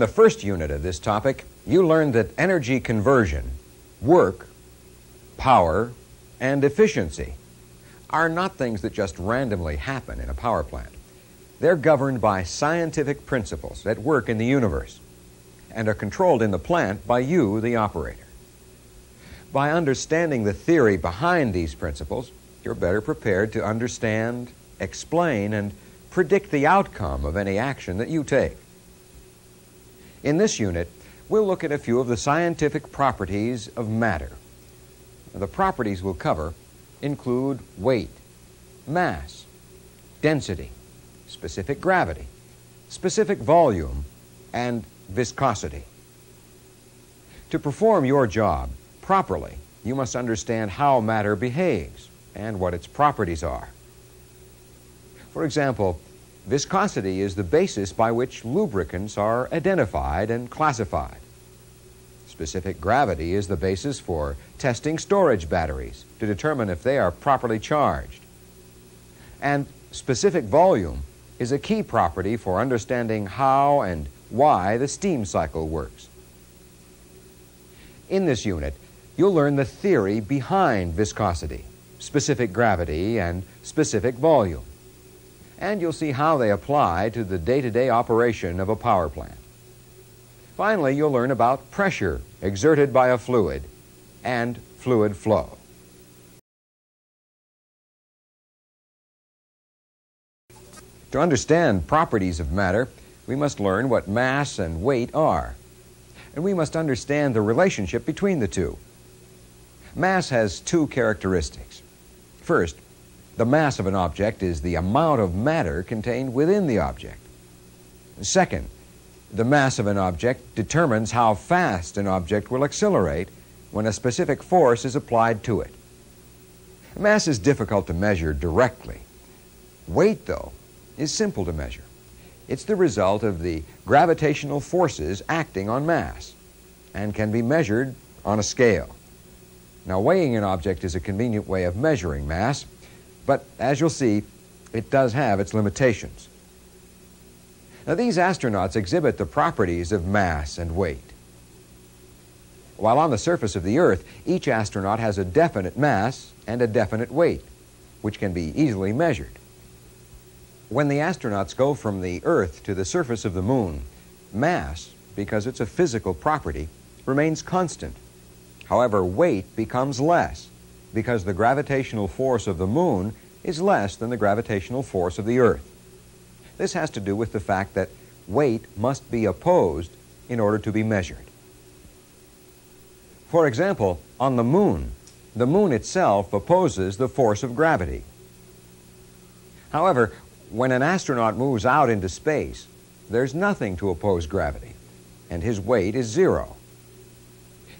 In the first unit of this topic, you learned that energy conversion, work, power, and efficiency are not things that just randomly happen in a power plant. They're governed by scientific principles that work in the universe and are controlled in the plant by you, the operator. By understanding the theory behind these principles, you're better prepared to understand, explain, and predict the outcome of any action that you take. In this unit, we'll look at a few of the scientific properties of matter. The properties we'll cover include weight, mass, density, specific gravity, specific volume, and viscosity. To perform your job properly, you must understand how matter behaves and what its properties are. For example, viscosity is the basis by which lubricants are identified and classified. Specific gravity is the basis for testing storage batteries to determine if they are properly charged. And specific volume is a key property for understanding how and why the steam cycle works. In this unit, you'll learn the theory behind viscosity, specific gravity, and specific volume. And you'll see how they apply to the day-to-day operation of a power plant. Finally, you'll learn about pressure exerted by a fluid and fluid flow. To understand properties of matter, we must learn what mass and weight are. And we must understand the relationship between the two. Mass has two characteristics. First, the mass of an object is the amount of matter contained within the object. Second, the mass of an object determines how fast an object will accelerate when a specific force is applied to it. Mass is difficult to measure directly. Weight, though, is simple to measure. It's the result of the gravitational forces acting on mass and can be measured on a scale. Now, weighing an object is a convenient way of measuring mass, but as you'll see, it does have its limitations. Now, these astronauts exhibit the properties of mass and weight. While on the surface of the Earth, each astronaut has a definite mass and a definite weight, which can be easily measured. When the astronauts go from the Earth to the surface of the Moon, mass, because it's a physical property, remains constant. However, weight becomes less because the gravitational force of the Moon is less than the gravitational force of the Earth. This has to do with the fact that weight must be opposed in order to be measured. For example, on the Moon, the Moon itself opposes the force of gravity. However, when an astronaut moves out into space, there's nothing to oppose gravity, and his weight is zero.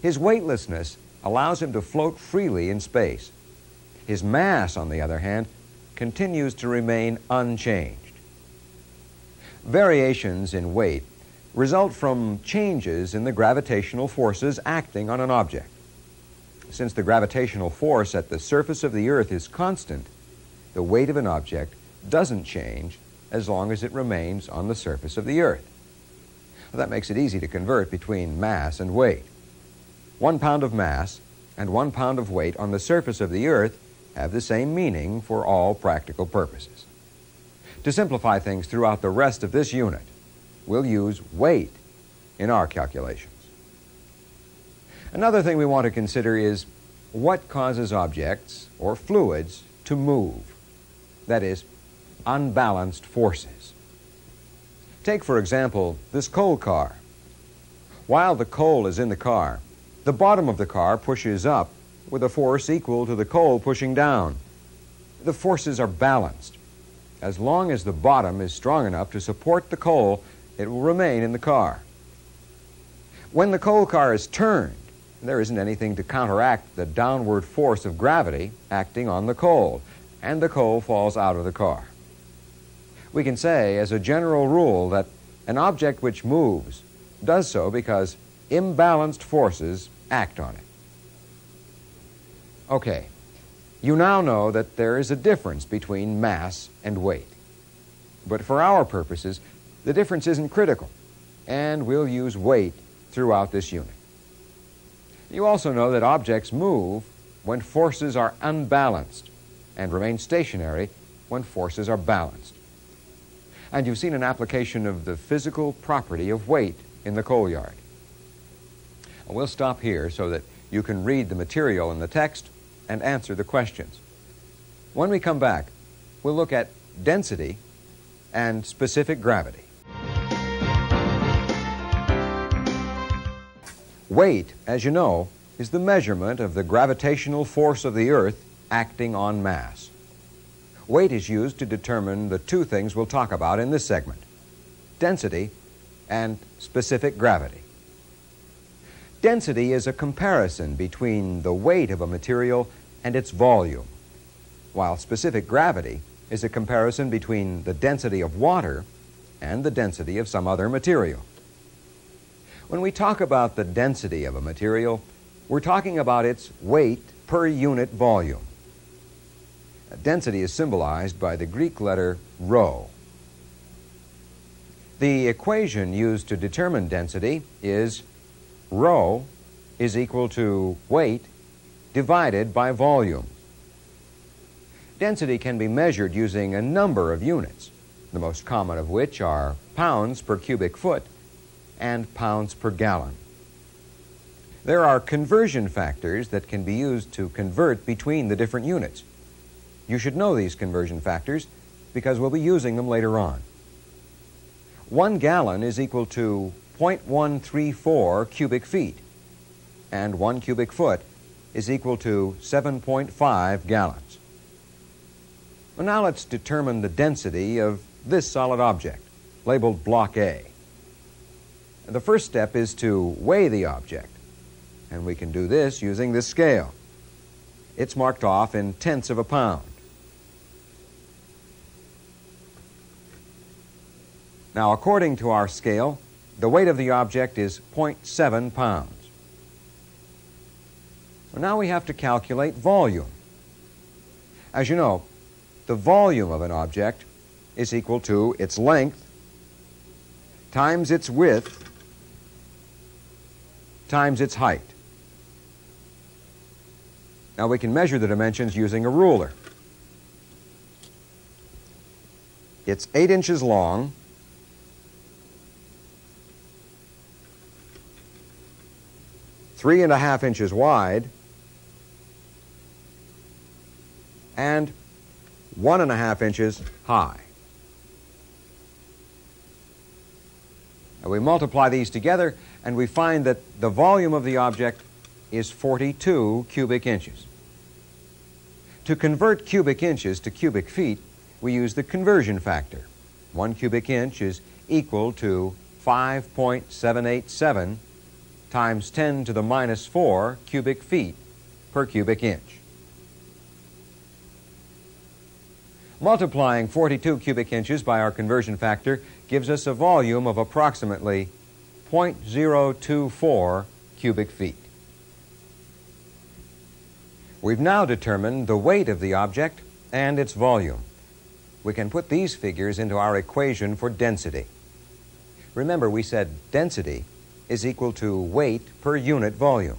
His weightlessness allows him to float freely in space. His mass, on the other hand, continues to remain unchanged. Variations in weight result from changes in the gravitational forces acting on an object. Since the gravitational force at the surface of the Earth is constant, the weight of an object doesn't change as long as it remains on the surface of the Earth. Well, that makes it easy to convert between mass and weight. One pound of mass and one pound of weight on the surface of the Earth have the same meaning for all practical purposes. To simplify things throughout the rest of this unit, we'll use weight in our calculations. Another thing we want to consider is what causes objects or fluids to move. That is, unbalanced forces. Take, for example, this coal car. While the coal is in the car, the bottom of the car pushes up with a force equal to the coal pushing down. The forces are balanced. As long as the bottom is strong enough to support the coal, it will remain in the car. When the coal car is turned, there isn't anything to counteract the downward force of gravity acting on the coal, and the coal falls out of the car we can say, as a general rule, that an object which moves does so because imbalanced forces act on it. Okay, you now know that there is a difference between mass and weight. But for our purposes, the difference isn't critical, and we'll use weight throughout this unit. You also know that objects move when forces are unbalanced and remain stationary when forces are balanced. And you've seen an application of the physical property of weight in the coal yard. We'll stop here so that you can read the material in the text and answer the questions. When we come back, we'll look at density and specific gravity. Weight, as you know, is the measurement of the gravitational force of the Earth acting on mass. Weight is used to determine the two things we'll talk about in this segment density and specific gravity. Density is a comparison between the weight of a material and its volume, while specific gravity is a comparison between the density of water and the density of some other material. When we talk about the density of a material, we're talking about its weight per unit volume. Density is symbolized by the Greek letter rho. The equation used to determine density is rho is equal to weight divided by volume. Density can be measured using a number of units, the most common of which are pounds per cubic foot and pounds per gallon. There are conversion factors that can be used to convert between the different units. You should know these conversion factors because we'll be using them later on. One gallon is equal to 0.134 cubic feet, and one cubic foot is equal to 7.5 gallons. Well, now let's determine the density of this solid object, labeled Block A. The first step is to weigh the object, and we can do this using this scale. It's marked off in tenths of a pound. Now, according to our scale, the weight of the object is 0.7 pounds. Well, now we have to calculate volume. As you know, the volume of an object is equal to its length times its width times its height. Now we can measure the dimensions using a ruler. It's 8 inches long, three and a half inches wide, and one and a half inches high. And we multiply these together and we find that the volume of the object is 42 cubic inches. To convert cubic inches to cubic feet, we use the conversion factor. One cubic inch is equal to 5.787 times 10 to the minus 4 cubic feet per cubic inch. Multiplying 42 cubic inches by our conversion factor gives us a volume of approximately 0.024 cubic feet. We've now determined the weight of the object and its volume. We can put these figures into our equation for density. Remember, we said density is equal to weight per unit volume.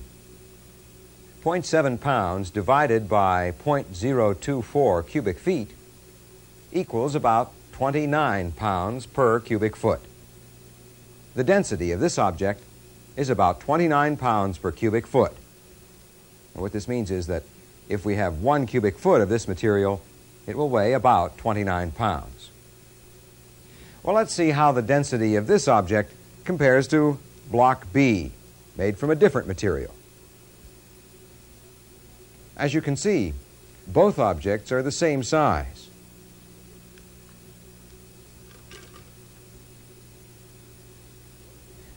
0.7 pounds divided by 0.024 cubic feet equals about 29 pounds per cubic foot. The density of this object is about 29 pounds per cubic foot. And what this means is that if we have one cubic foot of this material, it will weigh about 29 pounds. Well, let's see how the density of this object compares to block B, made from a different material. As you can see, both objects are the same size.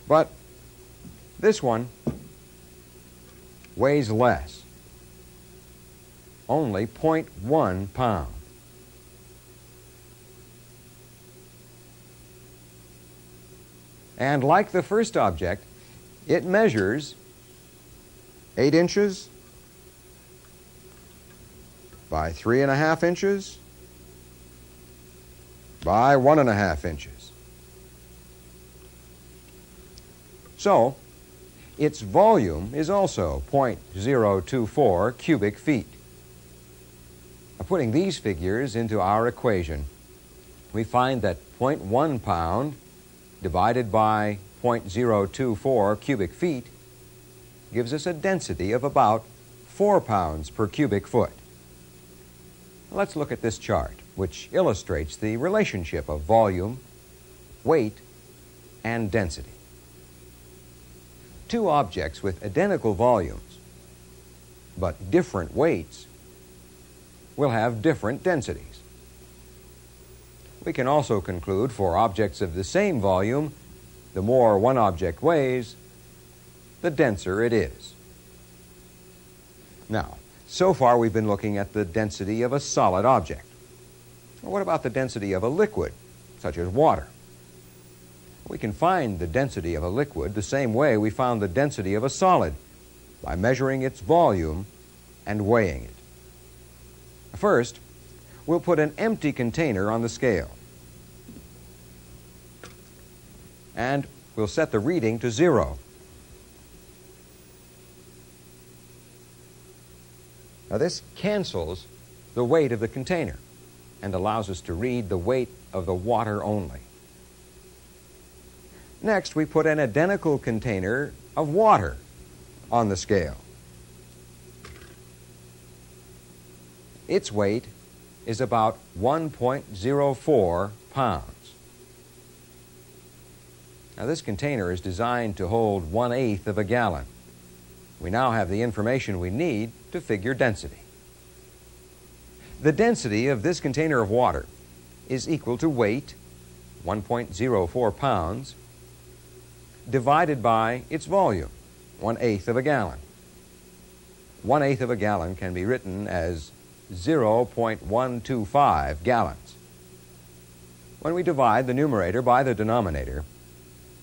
But this one weighs less, only 0.1 pound. And like the first object, it measures 8 inches by 3.5 inches by 1.5 inches. So, its volume is also 0.024 cubic feet. Now, putting these figures into our equation, we find that 0.1 pound divided by 0.024 cubic feet gives us a density of about 4 pounds per cubic foot. Let's look at this chart, which illustrates the relationship of volume, weight, and density. Two objects with identical volumes, but different weights, will have different densities. We can also conclude for objects of the same volume, the more one object weighs, the denser it is. Now, so far we've been looking at the density of a solid object. What about the density of a liquid, such as water? We can find the density of a liquid the same way we found the density of a solid, by measuring its volume and weighing it. First, we'll put an empty container on the scale. And we'll set the reading to zero. Now this cancels the weight of the container and allows us to read the weight of the water only. Next, we put an identical container of water on the scale. Its weight is about 1.04 pounds. Now, this container is designed to hold one eighth of a gallon. We now have the information we need to figure density. The density of this container of water is equal to weight, 1.04 pounds, divided by its volume, one eighth of a gallon. One eighth of a gallon can be written as 0.125 gallons. When we divide the numerator by the denominator,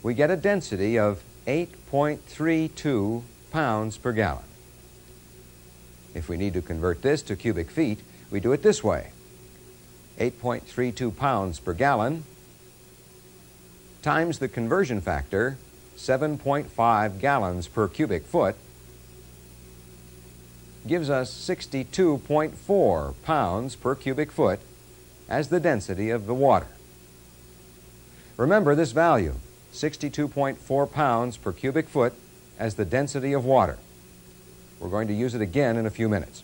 we get a density of 8.32 pounds per gallon. If we need to convert this to cubic feet, we do it this way. 8.32 pounds per gallon times the conversion factor, 7.5 gallons per cubic foot, gives us 62.4 pounds per cubic foot as the density of the water. Remember this value, 62.4 pounds per cubic foot as the density of water. We're going to use it again in a few minutes.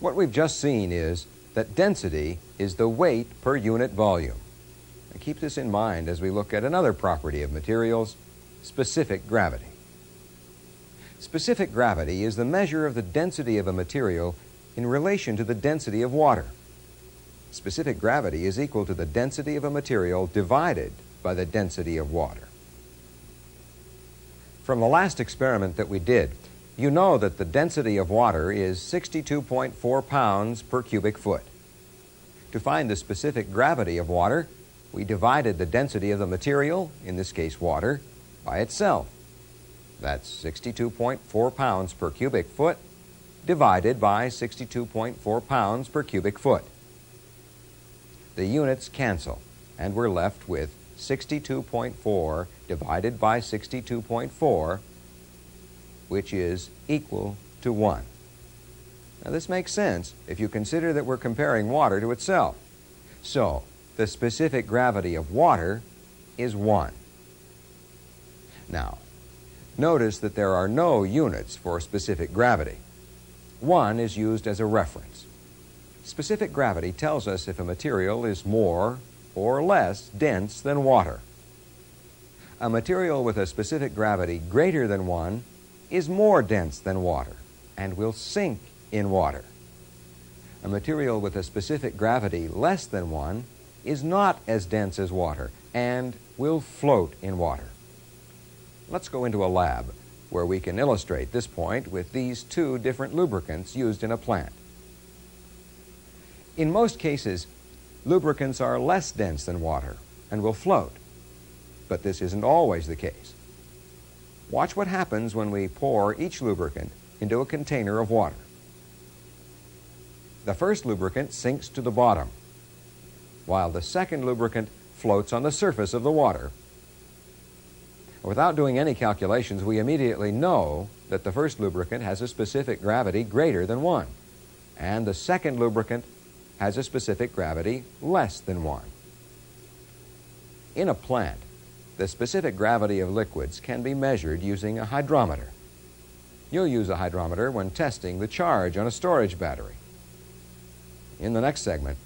What we've just seen is that density is the weight per unit volume. And keep this in mind as we look at another property of materials, specific gravity. Specific gravity is the measure of the density of a material in relation to the density of water. Specific gravity is equal to the density of a material divided by the density of water. From the last experiment that we did, you know that the density of water is 62.4 pounds per cubic foot. To find the specific gravity of water, we divided the density of the material, in this case water, by itself. That's 62.4 pounds per cubic foot divided by 62.4 pounds per cubic foot. The units cancel, and we're left with 62.4 divided by 62.4, which is equal to 1. Now, this makes sense if you consider that we're comparing water to itself. So, the specific gravity of water is 1. Now, notice that there are no units for specific gravity. 1 is used as a reference. Specific gravity tells us if a material is more or less dense than water. A material with a specific gravity greater than 1 is more dense than water and will sink in water. A material with a specific gravity less than 1 is not as dense as water and will float in water. Let's go into a lab where we can illustrate this point with these two different lubricants used in a plant. In most cases, lubricants are less dense than water and will float. But this isn't always the case. Watch what happens when we pour each lubricant into a container of water. The first lubricant sinks to the bottom, while the second lubricant floats on the surface of the water. Without doing any calculations, we immediately know that the first lubricant has a specific gravity greater than 1, and the second lubricant has a specific gravity less than 1. In a plant, the specific gravity of liquids can be measured using a hydrometer. You'll use a hydrometer when testing the charge on a storage battery. In the next segment,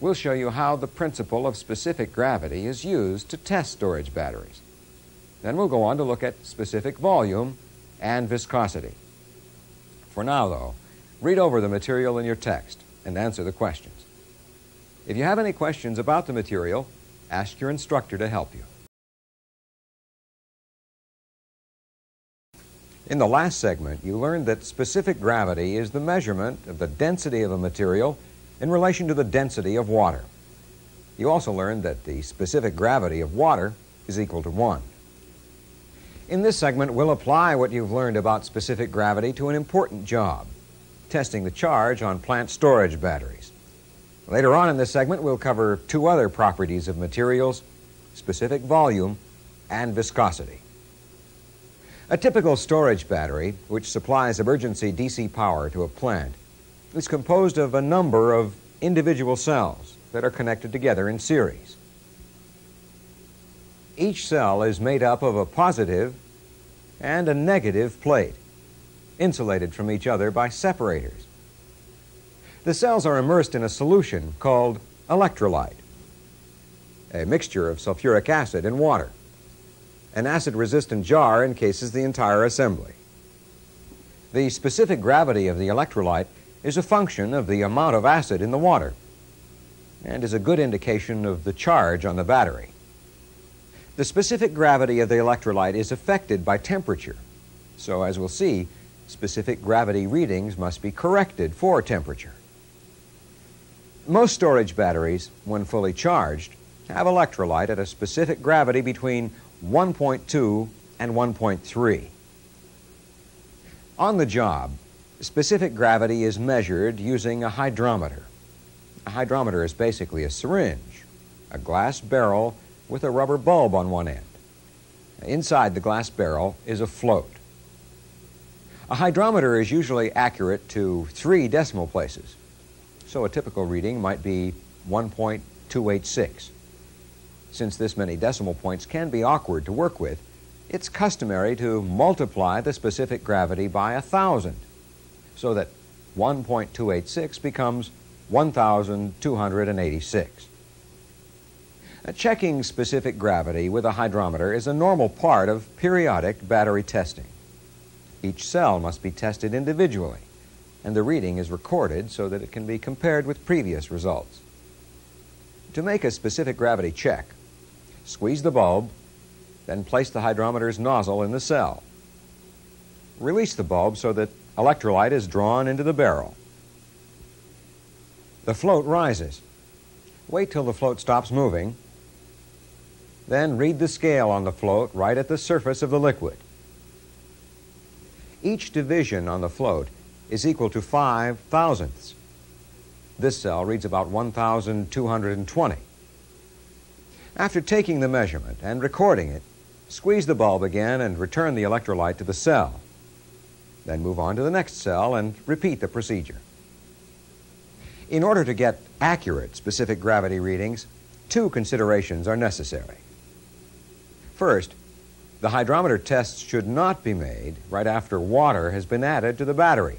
we'll show you how the principle of specific gravity is used to test storage batteries. Then we'll go on to look at specific volume and viscosity. For now, though, read over the material in your text and answer the questions. If you have any questions about the material, ask your instructor to help you. In the last segment, you learned that specific gravity is the measurement of the density of a material in relation to the density of water. You also learned that the specific gravity of water is equal to 1. In this segment, we'll apply what you've learned about specific gravity to an important job, testing the charge on plant storage batteries. Later on in this segment, we'll cover two other properties of materials, specific volume and viscosity. A typical storage battery, which supplies emergency DC power to a plant, is composed of a number of individual cells that are connected together in series. Each cell is made up of a positive and a negative plate, insulated from each other by separators. The cells are immersed in a solution called electrolyte, a mixture of sulfuric acid and water. An acid-resistant jar encases the entire assembly. The specific gravity of the electrolyte is a function of the amount of acid in the water and is a good indication of the charge on the battery. The specific gravity of the electrolyte is affected by temperature. So, as we'll see, specific gravity readings must be corrected for temperature. Most storage batteries, when fully charged, have electrolyte at a specific gravity between 1.2 and 1.3. On the job, specific gravity is measured using a hydrometer. A hydrometer is basically a syringe, a glass barrel with a rubber bulb on one end. Inside the glass barrel is a float. A hydrometer is usually accurate to three decimal places, so a typical reading might be 1.286. Since this many decimal points can be awkward to work with, it's customary to multiply the specific gravity by a thousand, so that 1.286 becomes 1,286. Checking specific gravity with a hydrometer is a normal part of periodic battery testing. Each cell must be tested individually, and the reading is recorded so that it can be compared with previous results. To make a specific gravity check, squeeze the bulb, then place the hydrometer's nozzle in the cell. Release the bulb so that electrolyte is drawn into the barrel. The float rises. Wait till the float stops moving then read the scale on the float right at the surface of the liquid. Each division on the float is equal to 5 thousandths. This cell reads about 1,220. After taking the measurement and recording it, squeeze the bulb again and return the electrolyte to the cell. Then move on to the next cell and repeat the procedure. In order to get accurate specific gravity readings, two considerations are necessary. First, the hydrometer tests should not be made right after water has been added to the battery.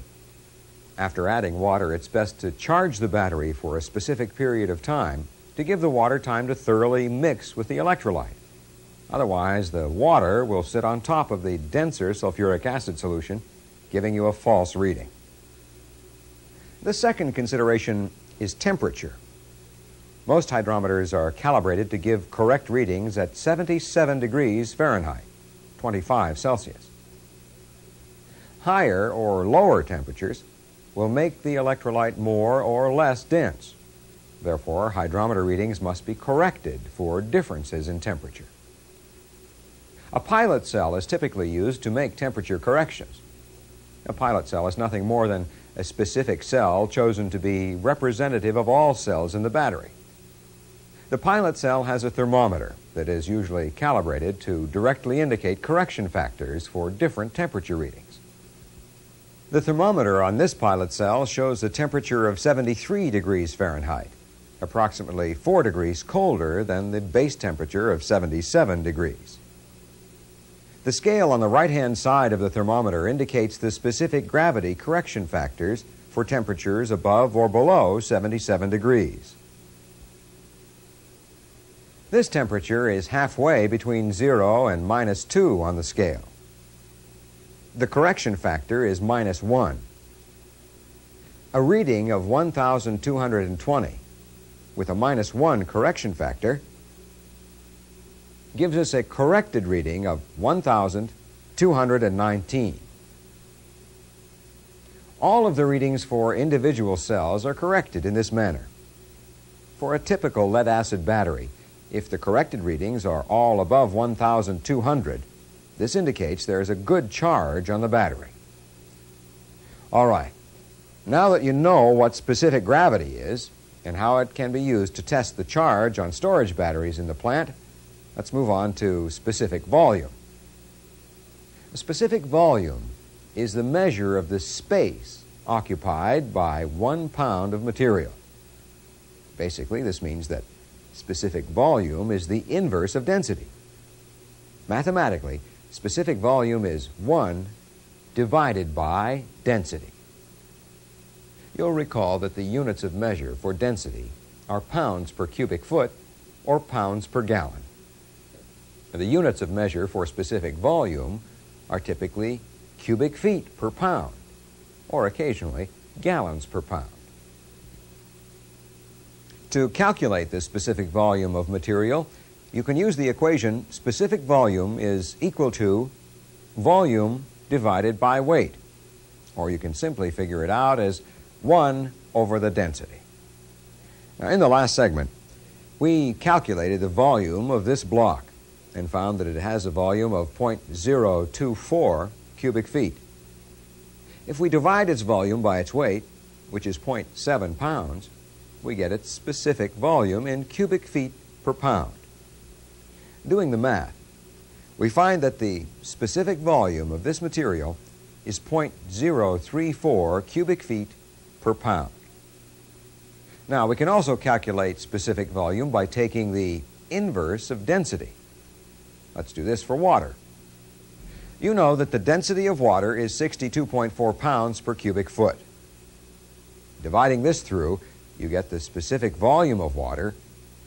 After adding water, it's best to charge the battery for a specific period of time to give the water time to thoroughly mix with the electrolyte. Otherwise, the water will sit on top of the denser sulfuric acid solution, giving you a false reading. The second consideration is temperature. Most hydrometers are calibrated to give correct readings at 77 degrees Fahrenheit, 25 Celsius. Higher or lower temperatures will make the electrolyte more or less dense. Therefore, hydrometer readings must be corrected for differences in temperature. A pilot cell is typically used to make temperature corrections. A pilot cell is nothing more than a specific cell chosen to be representative of all cells in the battery. The pilot cell has a thermometer that is usually calibrated to directly indicate correction factors for different temperature readings. The thermometer on this pilot cell shows a temperature of 73 degrees Fahrenheit, approximately 4 degrees colder than the base temperature of 77 degrees. The scale on the right-hand side of the thermometer indicates the specific gravity correction factors for temperatures above or below 77 degrees. This temperature is halfway between 0 and minus 2 on the scale. The correction factor is minus 1. A reading of 1,220 with a minus 1 correction factor gives us a corrected reading of 1,219. All of the readings for individual cells are corrected in this manner. For a typical lead-acid battery, if the corrected readings are all above 1,200, this indicates there is a good charge on the battery. All right, now that you know what specific gravity is and how it can be used to test the charge on storage batteries in the plant, let's move on to specific volume. A specific volume is the measure of the space occupied by one pound of material. Basically, this means that Specific volume is the inverse of density. Mathematically, specific volume is 1 divided by density. You'll recall that the units of measure for density are pounds per cubic foot or pounds per gallon. The units of measure for specific volume are typically cubic feet per pound or occasionally gallons per pound. To calculate the specific volume of material, you can use the equation specific volume is equal to volume divided by weight. Or you can simply figure it out as 1 over the density. Now, in the last segment, we calculated the volume of this block and found that it has a volume of 0.024 cubic feet. If we divide its volume by its weight, which is 0.7 pounds, we get its specific volume in cubic feet per pound. Doing the math, we find that the specific volume of this material is 0.034 cubic feet per pound. Now, we can also calculate specific volume by taking the inverse of density. Let's do this for water. You know that the density of water is 62.4 pounds per cubic foot. Dividing this through, you get the specific volume of water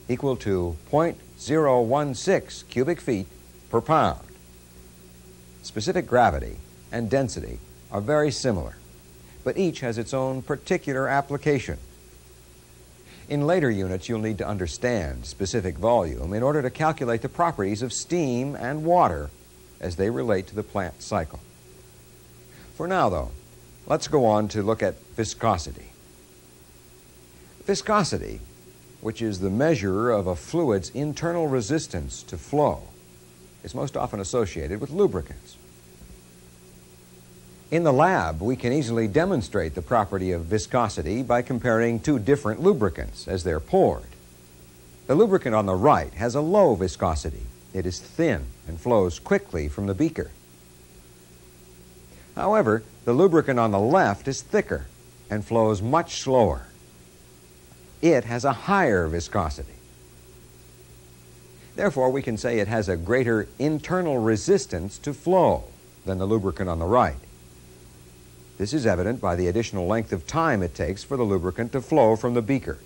equal to 0.016 cubic feet per pound. Specific gravity and density are very similar, but each has its own particular application. In later units, you'll need to understand specific volume in order to calculate the properties of steam and water as they relate to the plant cycle. For now, though, let's go on to look at viscosity. Viscosity, which is the measure of a fluid's internal resistance to flow, is most often associated with lubricants. In the lab, we can easily demonstrate the property of viscosity by comparing two different lubricants as they're poured. The lubricant on the right has a low viscosity. It is thin and flows quickly from the beaker. However, the lubricant on the left is thicker and flows much slower it has a higher viscosity. Therefore, we can say it has a greater internal resistance to flow than the lubricant on the right. This is evident by the additional length of time it takes for the lubricant to flow from the beaker.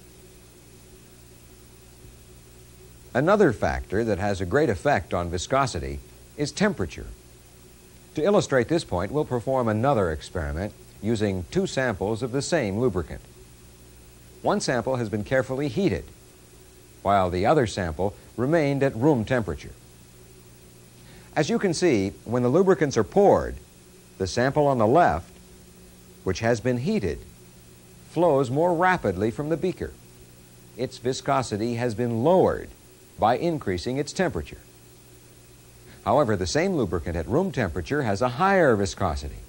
Another factor that has a great effect on viscosity is temperature. To illustrate this point, we'll perform another experiment using two samples of the same lubricant. One sample has been carefully heated, while the other sample remained at room temperature. As you can see, when the lubricants are poured, the sample on the left, which has been heated, flows more rapidly from the beaker. Its viscosity has been lowered by increasing its temperature. However, the same lubricant at room temperature has a higher viscosity.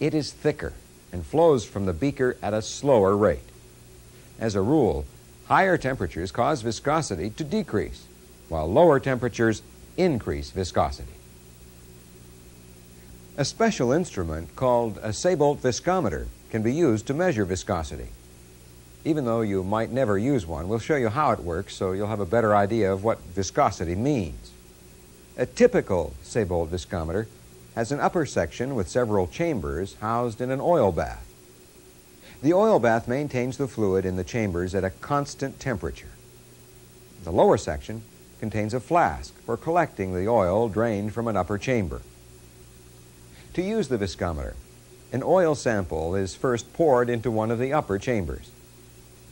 It is thicker and flows from the beaker at a slower rate. As a rule, Higher temperatures cause viscosity to decrease, while lower temperatures increase viscosity. A special instrument called a Saybolt viscometer can be used to measure viscosity. Even though you might never use one, we'll show you how it works so you'll have a better idea of what viscosity means. A typical Saybolt viscometer has an upper section with several chambers housed in an oil bath. The oil bath maintains the fluid in the chambers at a constant temperature. The lower section contains a flask for collecting the oil drained from an upper chamber. To use the viscometer, an oil sample is first poured into one of the upper chambers.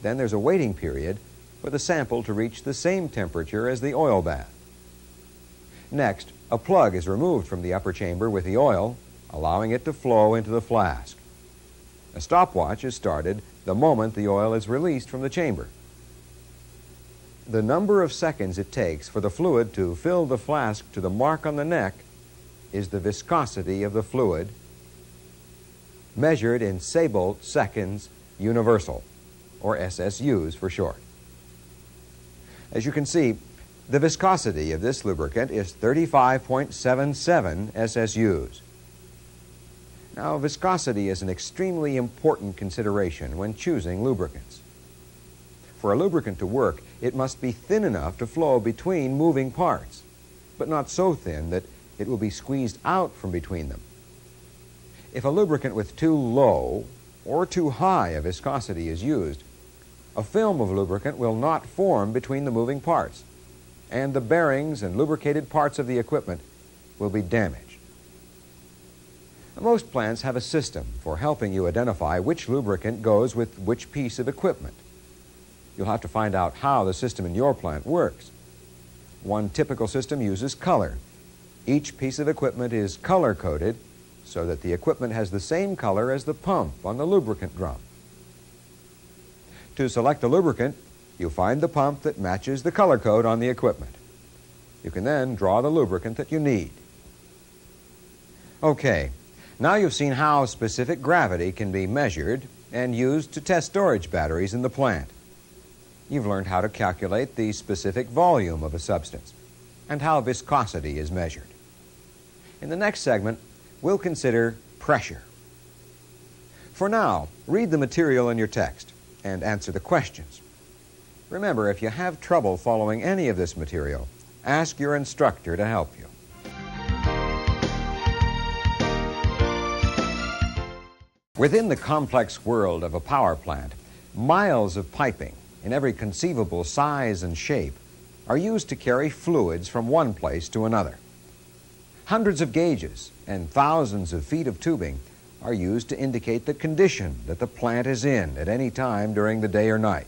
Then there's a waiting period for the sample to reach the same temperature as the oil bath. Next, a plug is removed from the upper chamber with the oil, allowing it to flow into the flask. A stopwatch is started the moment the oil is released from the chamber. The number of seconds it takes for the fluid to fill the flask to the mark on the neck is the viscosity of the fluid measured in Saybolt seconds universal, or SSUs for short. As you can see, the viscosity of this lubricant is 35.77 SSUs. Now, viscosity is an extremely important consideration when choosing lubricants. For a lubricant to work, it must be thin enough to flow between moving parts, but not so thin that it will be squeezed out from between them. If a lubricant with too low or too high a viscosity is used, a film of lubricant will not form between the moving parts, and the bearings and lubricated parts of the equipment will be damaged. Most plants have a system for helping you identify which lubricant goes with which piece of equipment. You'll have to find out how the system in your plant works. One typical system uses color. Each piece of equipment is color-coded so that the equipment has the same color as the pump on the lubricant drum. To select a lubricant, you find the pump that matches the color code on the equipment. You can then draw the lubricant that you need. Okay, now you've seen how specific gravity can be measured and used to test storage batteries in the plant. You've learned how to calculate the specific volume of a substance and how viscosity is measured. In the next segment, we'll consider pressure. For now, read the material in your text and answer the questions. Remember, if you have trouble following any of this material, ask your instructor to help you. Within the complex world of a power plant, miles of piping in every conceivable size and shape are used to carry fluids from one place to another. Hundreds of gauges and thousands of feet of tubing are used to indicate the condition that the plant is in at any time during the day or night.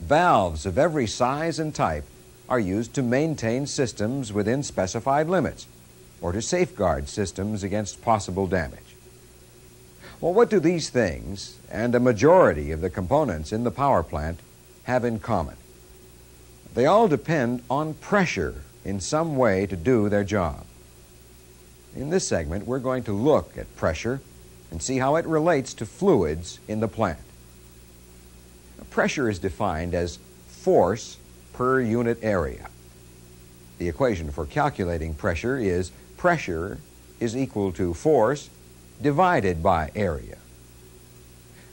Valves of every size and type are used to maintain systems within specified limits or to safeguard systems against possible damage. Well, what do these things and a majority of the components in the power plant have in common? They all depend on pressure in some way to do their job. In this segment, we're going to look at pressure and see how it relates to fluids in the plant. Pressure is defined as force per unit area. The equation for calculating pressure is pressure is equal to force divided by area.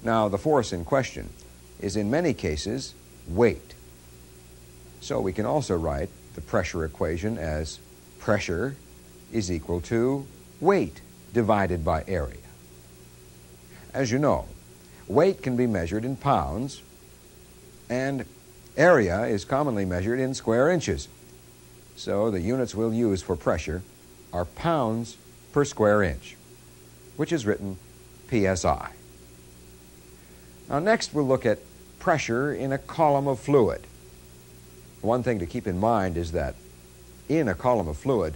Now, the force in question is in many cases weight. So we can also write the pressure equation as pressure is equal to weight divided by area. As you know, weight can be measured in pounds, and area is commonly measured in square inches. So the units we'll use for pressure are pounds per square inch which is written PSI. Now next we'll look at pressure in a column of fluid. One thing to keep in mind is that in a column of fluid,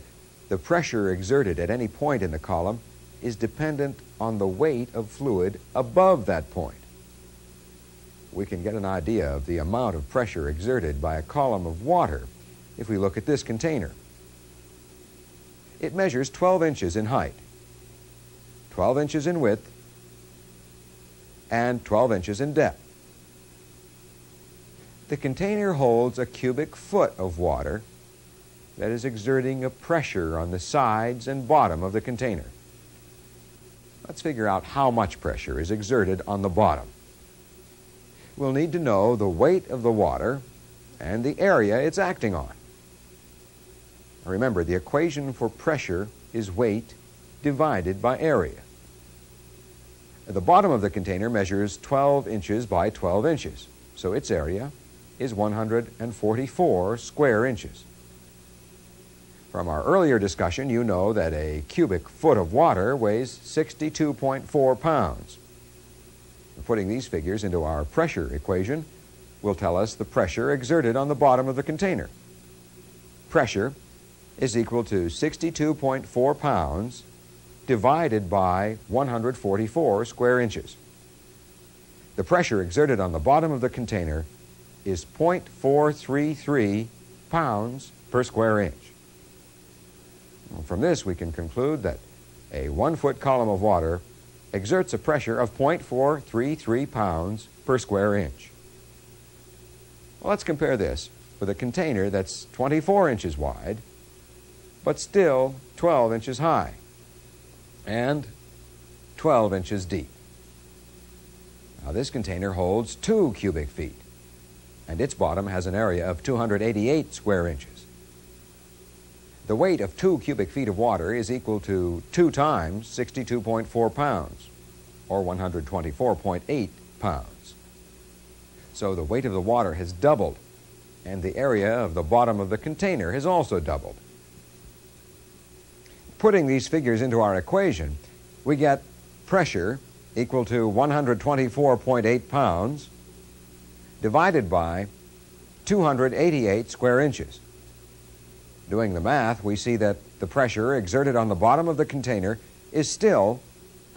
the pressure exerted at any point in the column is dependent on the weight of fluid above that point. We can get an idea of the amount of pressure exerted by a column of water if we look at this container. It measures 12 inches in height 12 inches in width, and 12 inches in depth. the container holds a cubic foot of water that is exerting a pressure on the sides and bottom of the container. Let's figure out how much pressure is exerted on the bottom. We'll need to know the weight of the water and the area it's acting on. Remember, the equation for pressure is weight divided by area. The bottom of the container measures 12 inches by 12 inches, so its area is 144 square inches. From our earlier discussion, you know that a cubic foot of water weighs 62.4 pounds. Putting these figures into our pressure equation will tell us the pressure exerted on the bottom of the container. Pressure is equal to 62.4 pounds divided by 144 square inches. The pressure exerted on the bottom of the container is 0.433 pounds per square inch. From this, we can conclude that a one-foot column of water exerts a pressure of 0.433 pounds per square inch. Well, let's compare this with a container that's 24 inches wide, but still 12 inches high and 12 inches deep. Now, this container holds two cubic feet, and its bottom has an area of 288 square inches. The weight of two cubic feet of water is equal to 2 times 62.4 pounds, or 124.8 pounds. So the weight of the water has doubled, and the area of the bottom of the container has also doubled. Putting these figures into our equation, we get pressure equal to 124.8 pounds divided by 288 square inches. Doing the math, we see that the pressure exerted on the bottom of the container is still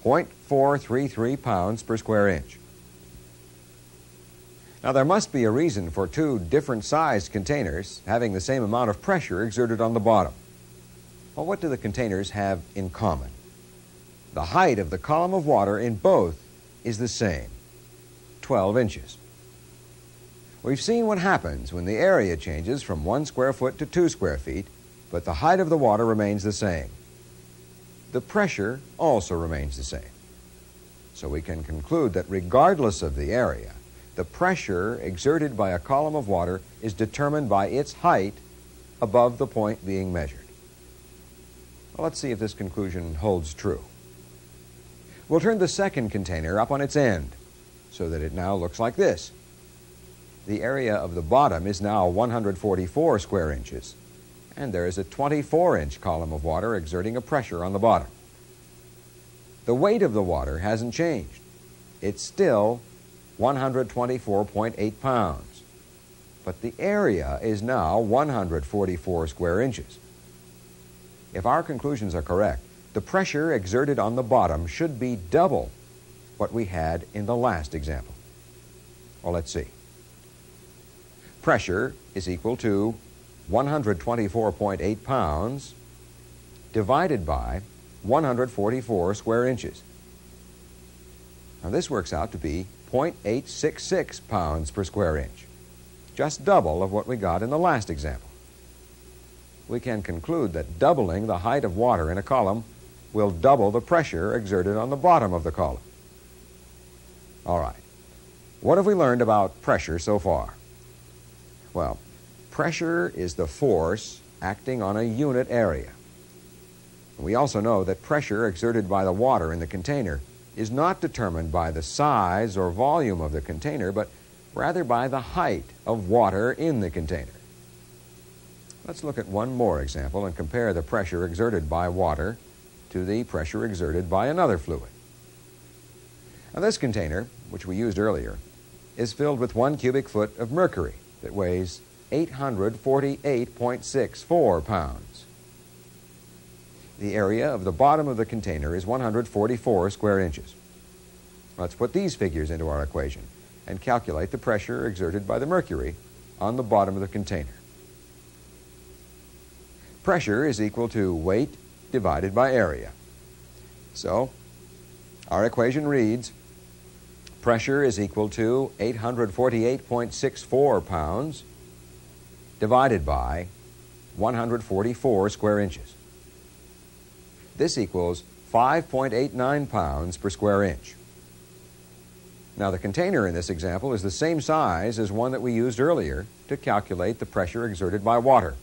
0.433 pounds per square inch. Now, there must be a reason for two different sized containers having the same amount of pressure exerted on the bottom. Well, what do the containers have in common? The height of the column of water in both is the same, 12 inches. We've seen what happens when the area changes from one square foot to two square feet, but the height of the water remains the same. The pressure also remains the same. So we can conclude that regardless of the area, the pressure exerted by a column of water is determined by its height above the point being measured. Well, let's see if this conclusion holds true. We'll turn the second container up on its end so that it now looks like this. The area of the bottom is now 144 square inches, and there is a 24-inch column of water exerting a pressure on the bottom. The weight of the water hasn't changed. It's still 124.8 pounds, but the area is now 144 square inches. If our conclusions are correct, the pressure exerted on the bottom should be double what we had in the last example. Well, let's see. Pressure is equal to 124.8 pounds divided by 144 square inches. Now this works out to be 0.866 pounds per square inch, just double of what we got in the last example. We can conclude that doubling the height of water in a column will double the pressure exerted on the bottom of the column. All right. What have we learned about pressure so far? Well, pressure is the force acting on a unit area. We also know that pressure exerted by the water in the container is not determined by the size or volume of the container, but rather by the height of water in the container. Let's look at one more example and compare the pressure exerted by water to the pressure exerted by another fluid. Now this container, which we used earlier, is filled with one cubic foot of mercury that weighs 848.64 pounds. The area of the bottom of the container is 144 square inches. Let's put these figures into our equation and calculate the pressure exerted by the mercury on the bottom of the container. Pressure is equal to weight divided by area. So, our equation reads Pressure is equal to 848.64 pounds divided by 144 square inches. This equals 5.89 pounds per square inch. Now the container in this example is the same size as one that we used earlier to calculate the pressure exerted by water.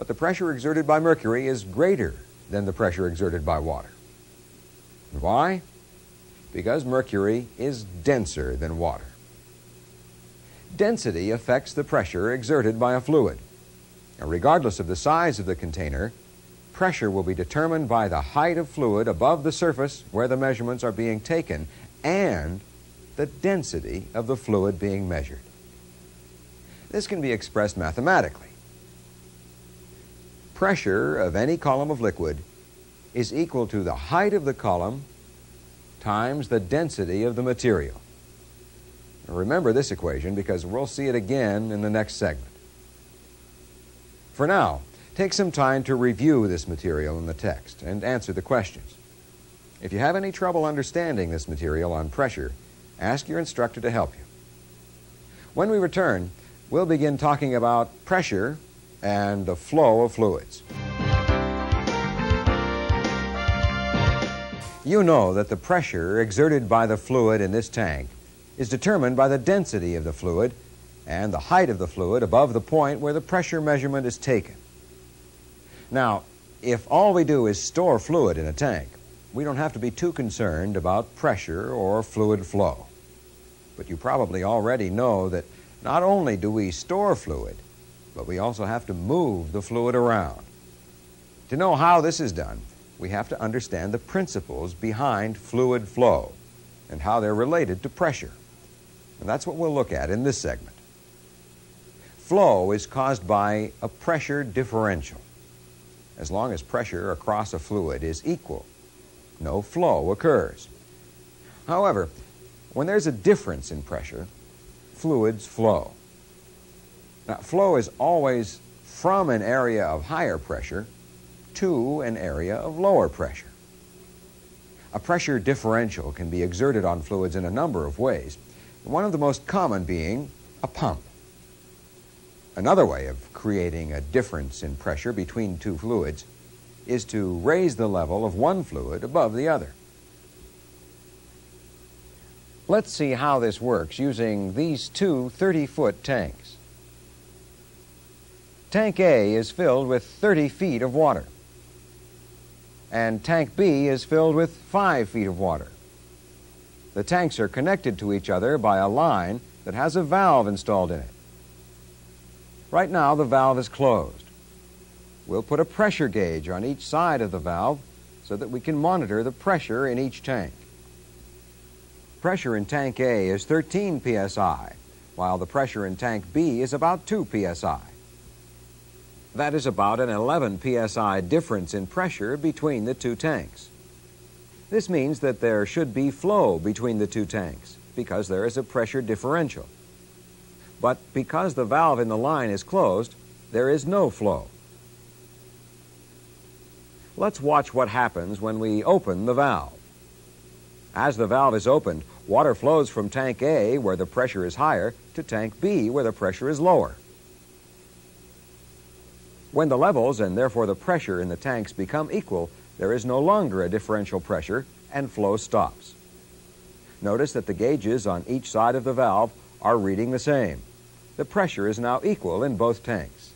But the pressure exerted by mercury is greater than the pressure exerted by water. Why? Because mercury is denser than water. Density affects the pressure exerted by a fluid. Now, regardless of the size of the container, pressure will be determined by the height of fluid above the surface where the measurements are being taken and the density of the fluid being measured. This can be expressed mathematically. Pressure of any column of liquid is equal to the height of the column times the density of the material. Remember this equation because we'll see it again in the next segment. For now, take some time to review this material in the text and answer the questions. If you have any trouble understanding this material on pressure, ask your instructor to help you. When we return, we'll begin talking about pressure and the flow of fluids. You know that the pressure exerted by the fluid in this tank is determined by the density of the fluid and the height of the fluid above the point where the pressure measurement is taken. Now, if all we do is store fluid in a tank, we don't have to be too concerned about pressure or fluid flow. But you probably already know that not only do we store fluid, but we also have to move the fluid around. To know how this is done, we have to understand the principles behind fluid flow and how they're related to pressure. And that's what we'll look at in this segment. Flow is caused by a pressure differential. As long as pressure across a fluid is equal, no flow occurs. However, when there's a difference in pressure, fluids flow. Now, flow is always from an area of higher pressure to an area of lower pressure. A pressure differential can be exerted on fluids in a number of ways, one of the most common being a pump. Another way of creating a difference in pressure between two fluids is to raise the level of one fluid above the other. Let's see how this works using these two 30-foot tanks. Tank A is filled with 30 feet of water, and Tank B is filled with 5 feet of water. The tanks are connected to each other by a line that has a valve installed in it. Right now, the valve is closed. We'll put a pressure gauge on each side of the valve so that we can monitor the pressure in each tank. Pressure in tank A is 13 psi, while the pressure in tank B is about 2 psi. That is about an 11 psi difference in pressure between the two tanks. This means that there should be flow between the two tanks because there is a pressure differential. But because the valve in the line is closed, there is no flow. Let's watch what happens when we open the valve. As the valve is opened, water flows from tank A, where the pressure is higher, to tank B, where the pressure is lower. When the levels, and therefore the pressure in the tanks, become equal, there is no longer a differential pressure, and flow stops. Notice that the gauges on each side of the valve are reading the same. The pressure is now equal in both tanks.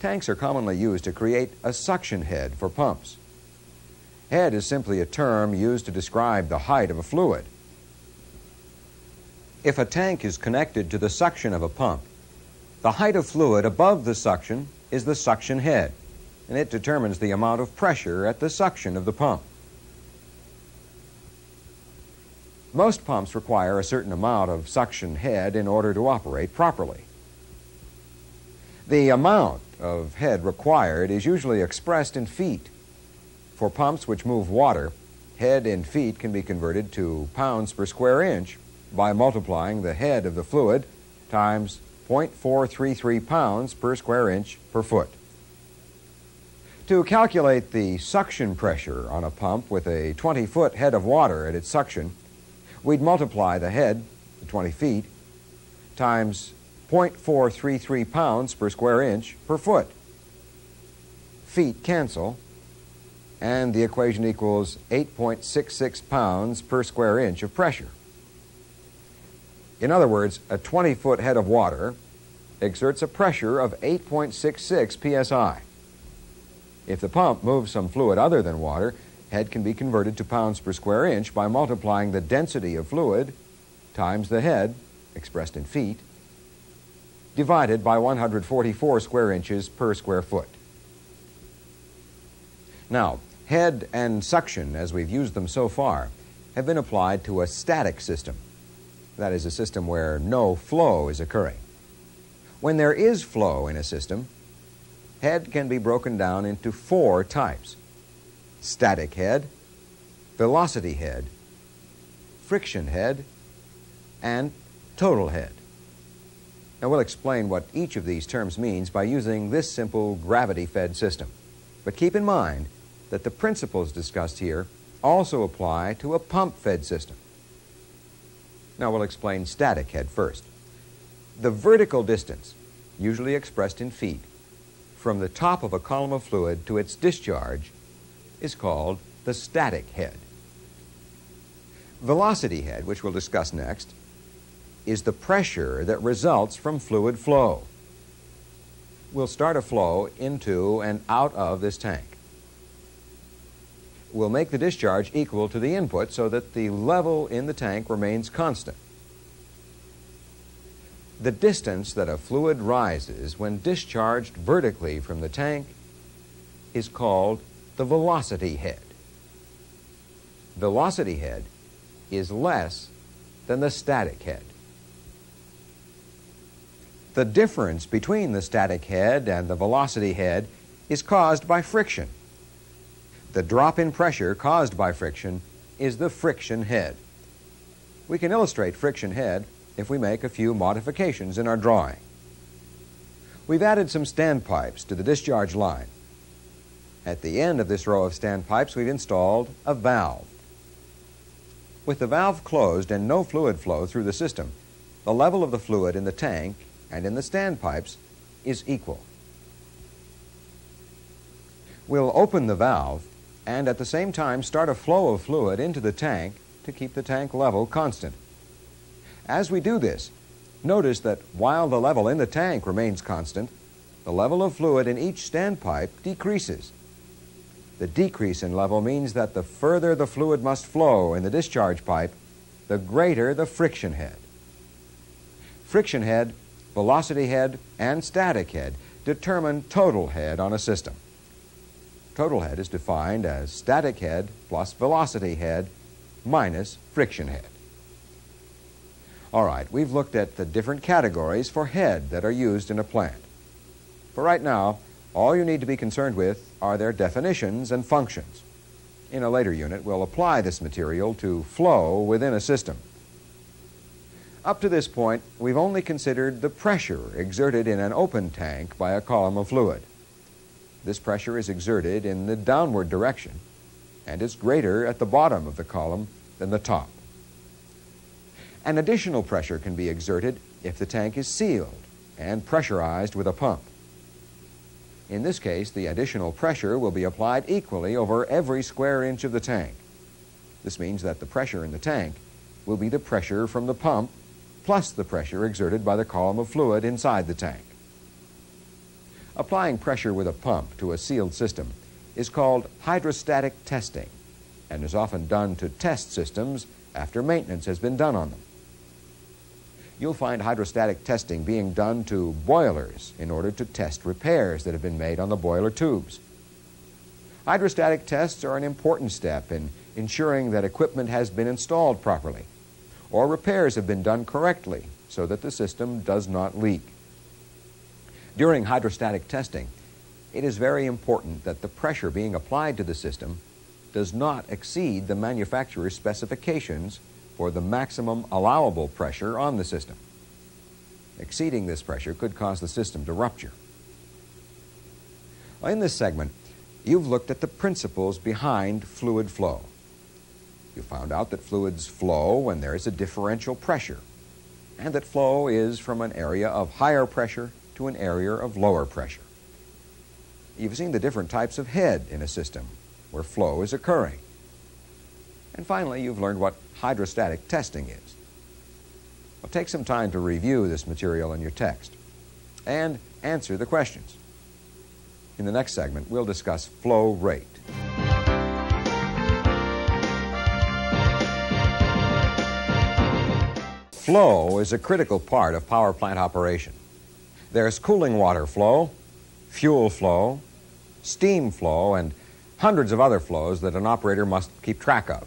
Tanks are commonly used to create a suction head for pumps. Head is simply a term used to describe the height of a fluid. If a tank is connected to the suction of a pump, the height of fluid above the suction is the suction head, and it determines the amount of pressure at the suction of the pump. Most pumps require a certain amount of suction head in order to operate properly. The amount of head required is usually expressed in feet. For pumps which move water, head in feet can be converted to pounds per square inch by multiplying the head of the fluid times 0.433 pounds per square inch per foot. To calculate the suction pressure on a pump with a 20-foot head of water at its suction, we'd multiply the head, the 20 feet, times 0.433 pounds per square inch per foot. Feet cancel, and the equation equals 8.66 pounds per square inch of pressure. In other words, a 20-foot head of water exerts a pressure of 8.66 psi. If the pump moves some fluid other than water, head can be converted to pounds per square inch by multiplying the density of fluid times the head, expressed in feet, divided by 144 square inches per square foot. Now, head and suction, as we've used them so far, have been applied to a static system. That is, a system where no flow is occurring. When there is flow in a system, head can be broken down into four types static head, velocity head, friction head, and total head. Now we'll explain what each of these terms means by using this simple gravity-fed system. But keep in mind that the principles discussed here also apply to a pump-fed system. Now we'll explain static head first. The vertical distance, usually expressed in feet, from the top of a column of fluid to its discharge is called the static head. Velocity head, which we'll discuss next, is the pressure that results from fluid flow. We'll start a flow into and out of this tank. We'll make the discharge equal to the input so that the level in the tank remains constant. The distance that a fluid rises when discharged vertically from the tank is called the velocity head. Velocity head is less than the static head. The difference between the static head and the velocity head is caused by friction. The drop in pressure caused by friction is the friction head. We can illustrate friction head if we make a few modifications in our drawing. We've added some standpipes to the discharge line. At the end of this row of standpipes, we've installed a valve. With the valve closed and no fluid flow through the system, the level of the fluid in the tank and in the standpipes is equal. We'll open the valve and at the same time start a flow of fluid into the tank to keep the tank level constant. As we do this, notice that while the level in the tank remains constant, the level of fluid in each standpipe decreases. The decrease in level means that the further the fluid must flow in the discharge pipe, the greater the friction head. Friction head, velocity head, and static head determine total head on a system. Total head is defined as static head plus velocity head minus friction head. All right, we've looked at the different categories for head that are used in a plant. For right now, all you need to be concerned with are their definitions and functions. In a later unit, we'll apply this material to flow within a system. Up to this point, we've only considered the pressure exerted in an open tank by a column of fluid. This pressure is exerted in the downward direction and is greater at the bottom of the column than the top. An additional pressure can be exerted if the tank is sealed and pressurized with a pump. In this case, the additional pressure will be applied equally over every square inch of the tank. This means that the pressure in the tank will be the pressure from the pump plus the pressure exerted by the column of fluid inside the tank. Applying pressure with a pump to a sealed system is called hydrostatic testing and is often done to test systems after maintenance has been done on them you'll find hydrostatic testing being done to boilers in order to test repairs that have been made on the boiler tubes. Hydrostatic tests are an important step in ensuring that equipment has been installed properly or repairs have been done correctly so that the system does not leak. During hydrostatic testing, it is very important that the pressure being applied to the system does not exceed the manufacturer's specifications for the maximum allowable pressure on the system. Exceeding this pressure could cause the system to rupture. In this segment, you've looked at the principles behind fluid flow. You found out that fluids flow when there is a differential pressure, and that flow is from an area of higher pressure to an area of lower pressure. You've seen the different types of head in a system where flow is occurring. And finally, you've learned what hydrostatic testing is. Well, take some time to review this material in your text and answer the questions. In the next segment, we'll discuss flow rate. Flow is a critical part of power plant operation. There's cooling water flow, fuel flow, steam flow, and hundreds of other flows that an operator must keep track of.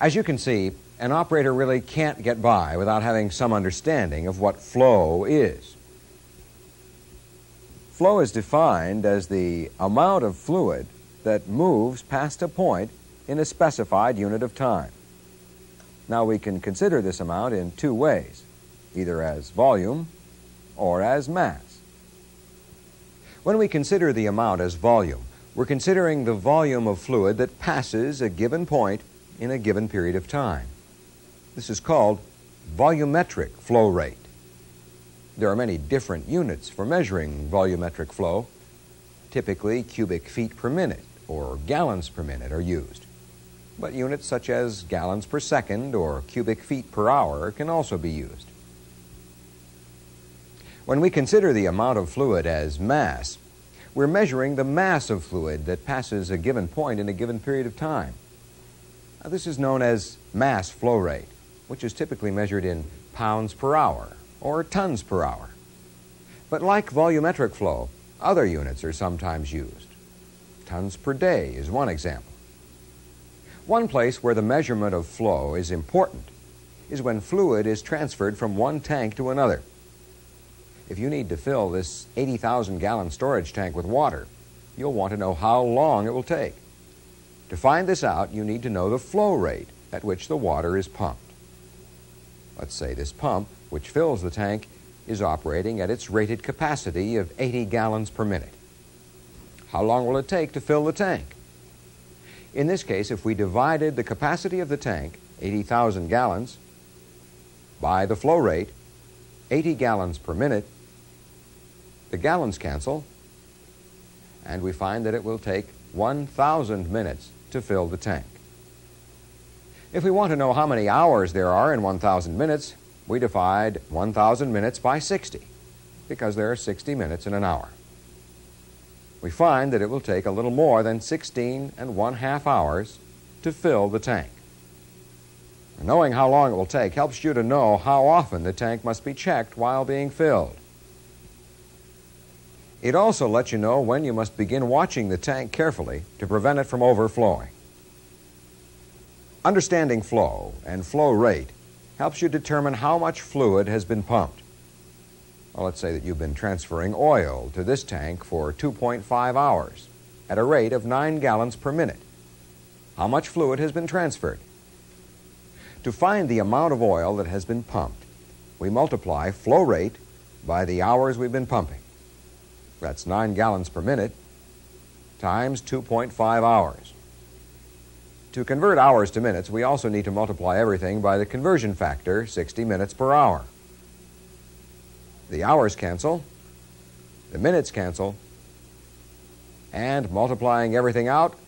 As you can see, an operator really can't get by without having some understanding of what flow is. Flow is defined as the amount of fluid that moves past a point in a specified unit of time. Now we can consider this amount in two ways, either as volume or as mass. When we consider the amount as volume, we're considering the volume of fluid that passes a given point in a given period of time. This is called volumetric flow rate. There are many different units for measuring volumetric flow. Typically, cubic feet per minute or gallons per minute are used. But units such as gallons per second or cubic feet per hour can also be used. When we consider the amount of fluid as mass, we're measuring the mass of fluid that passes a given point in a given period of time. Now, this is known as mass flow rate, which is typically measured in pounds per hour or tons per hour. But like volumetric flow, other units are sometimes used. Tons per day is one example. One place where the measurement of flow is important is when fluid is transferred from one tank to another. If you need to fill this 80,000 gallon storage tank with water, you'll want to know how long it will take. To find this out, you need to know the flow rate at which the water is pumped. Let's say this pump, which fills the tank, is operating at its rated capacity of 80 gallons per minute. How long will it take to fill the tank? In this case, if we divided the capacity of the tank, 80,000 gallons, by the flow rate, 80 gallons per minute, the gallons cancel, and we find that it will take 1,000 minutes to fill the tank. If we want to know how many hours there are in 1,000 minutes, we divide 1,000 minutes by 60, because there are 60 minutes in an hour. We find that it will take a little more than 16 and one half hours to fill the tank. Knowing how long it will take helps you to know how often the tank must be checked while being filled. It also lets you know when you must begin watching the tank carefully to prevent it from overflowing. Understanding flow and flow rate helps you determine how much fluid has been pumped. Well, let's say that you've been transferring oil to this tank for 2.5 hours at a rate of 9 gallons per minute. How much fluid has been transferred? To find the amount of oil that has been pumped, we multiply flow rate by the hours we've been pumping. That's 9 gallons per minute times 2.5 hours. To convert hours to minutes, we also need to multiply everything by the conversion factor, 60 minutes per hour. The hours cancel, the minutes cancel, and multiplying everything out,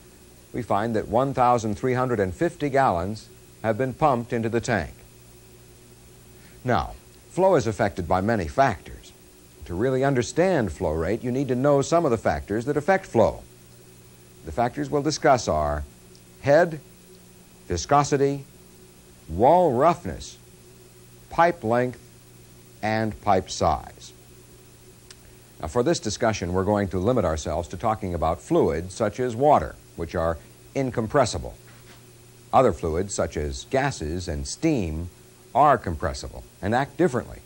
we find that 1,350 gallons have been pumped into the tank. Now, flow is affected by many factors. To really understand flow rate, you need to know some of the factors that affect flow. The factors we'll discuss are head, viscosity, wall roughness, pipe length, and pipe size. Now, for this discussion, we're going to limit ourselves to talking about fluids such as water, which are incompressible. Other fluids, such as gases and steam, are compressible and act differently.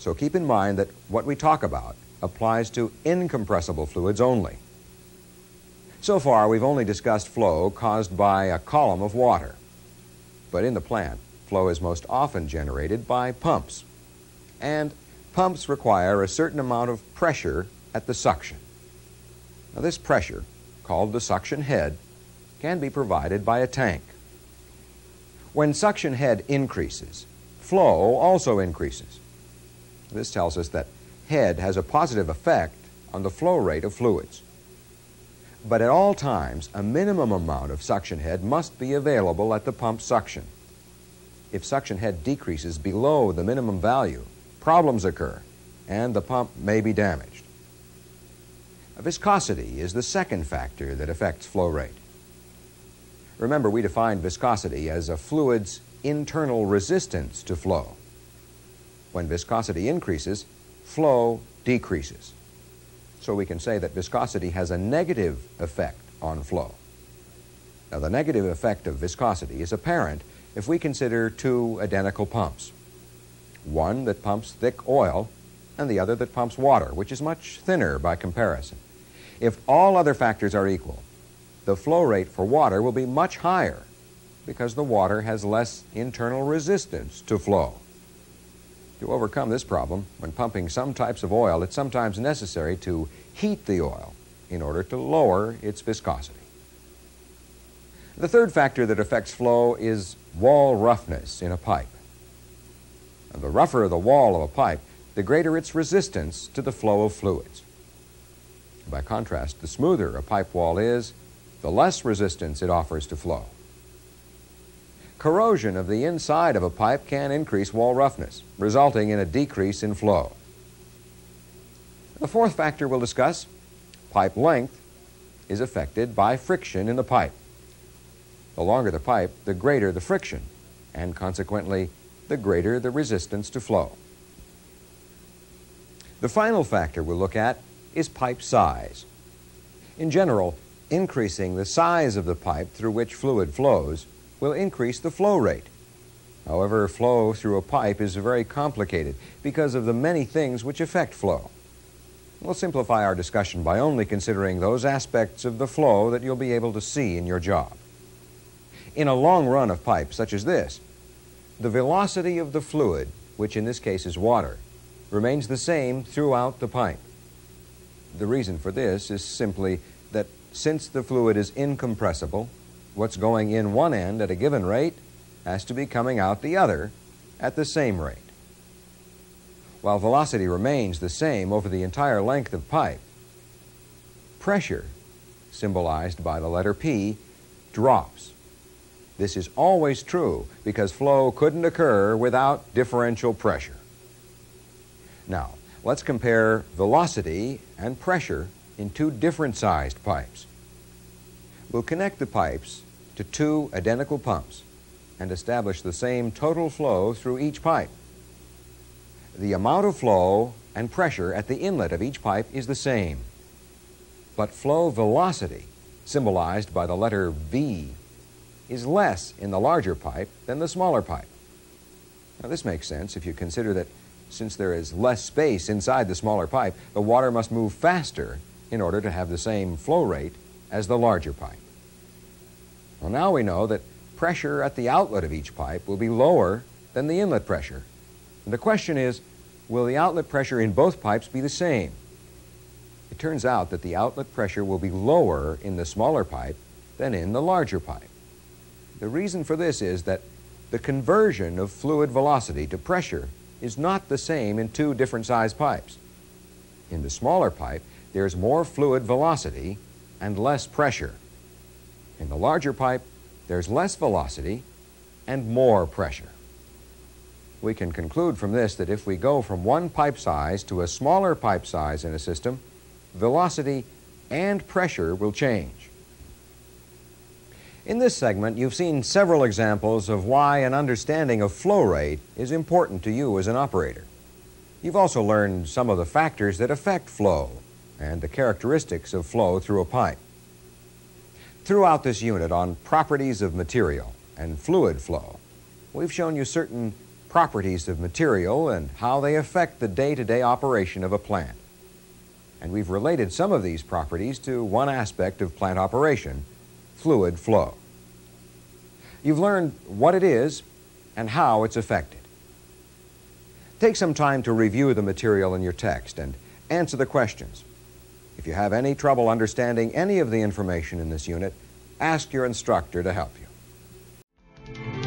So keep in mind that what we talk about applies to incompressible fluids only. So far, we've only discussed flow caused by a column of water. But in the plant, flow is most often generated by pumps. And pumps require a certain amount of pressure at the suction. Now, this pressure, called the suction head, can be provided by a tank. When suction head increases, flow also increases. This tells us that head has a positive effect on the flow rate of fluids. But at all times, a minimum amount of suction head must be available at the pump suction. If suction head decreases below the minimum value, problems occur and the pump may be damaged. Viscosity is the second factor that affects flow rate. Remember, we define viscosity as a fluid's internal resistance to flow. When viscosity increases, flow decreases. So we can say that viscosity has a negative effect on flow. Now, the negative effect of viscosity is apparent if we consider two identical pumps one that pumps thick oil and the other that pumps water, which is much thinner by comparison. If all other factors are equal, the flow rate for water will be much higher because the water has less internal resistance to flow. To overcome this problem, when pumping some types of oil, it's sometimes necessary to heat the oil in order to lower its viscosity. The third factor that affects flow is wall roughness in a pipe. The rougher the wall of a pipe, the greater its resistance to the flow of fluids. By contrast, the smoother a pipe wall is, the less resistance it offers to flow. Corrosion of the inside of a pipe can increase wall roughness, resulting in a decrease in flow. The fourth factor we'll discuss, pipe length, is affected by friction in the pipe. The longer the pipe, the greater the friction, and consequently, the greater the resistance to flow. The final factor we'll look at is pipe size. In general, increasing the size of the pipe through which fluid flows will increase the flow rate. However, flow through a pipe is very complicated because of the many things which affect flow. We'll simplify our discussion by only considering those aspects of the flow that you'll be able to see in your job. In a long run of pipe such as this, the velocity of the fluid, which in this case is water, remains the same throughout the pipe. The reason for this is simply that since the fluid is incompressible, what's going in one end at a given rate has to be coming out the other at the same rate. While velocity remains the same over the entire length of pipe, pressure, symbolized by the letter P, drops. This is always true because flow couldn't occur without differential pressure. Now, let's compare velocity and pressure in two different sized pipes. We'll connect the pipes to two identical pumps and establish the same total flow through each pipe. The amount of flow and pressure at the inlet of each pipe is the same. But flow velocity, symbolized by the letter V, is less in the larger pipe than the smaller pipe. Now, this makes sense if you consider that since there is less space inside the smaller pipe, the water must move faster in order to have the same flow rate as the larger pipe. Well, now we know that pressure at the outlet of each pipe will be lower than the inlet pressure. And the question is, will the outlet pressure in both pipes be the same? It turns out that the outlet pressure will be lower in the smaller pipe than in the larger pipe. The reason for this is that the conversion of fluid velocity to pressure is not the same in two different size pipes. In the smaller pipe, there's more fluid velocity and less pressure. In the larger pipe, there's less velocity and more pressure. We can conclude from this that if we go from one pipe size to a smaller pipe size in a system, velocity and pressure will change. In this segment, you've seen several examples of why an understanding of flow rate is important to you as an operator. You've also learned some of the factors that affect flow and the characteristics of flow through a pipe. Throughout this unit on properties of material and fluid flow, we've shown you certain properties of material and how they affect the day-to-day -day operation of a plant. And we've related some of these properties to one aspect of plant operation, fluid flow. You've learned what it is and how it's affected. Take some time to review the material in your text and answer the questions. If you have any trouble understanding any of the information in this unit, ask your instructor to help you.